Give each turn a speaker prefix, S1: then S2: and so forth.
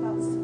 S1: about